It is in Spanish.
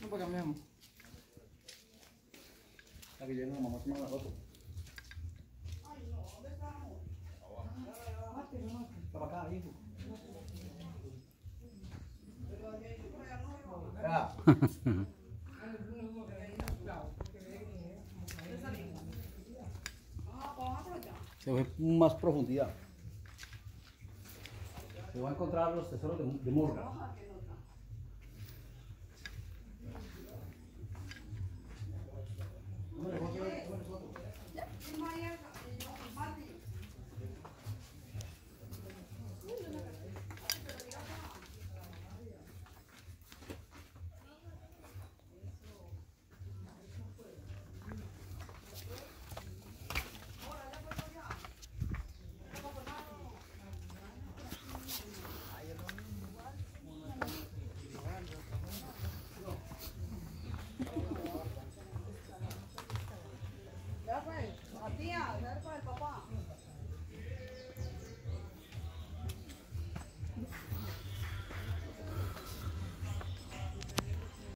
No pa cambiamos. Mamá para acá, hijo. Ya. Se ve más profundidad. Se va a encontrar los tesoros de, de. Artinya.